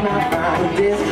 When I this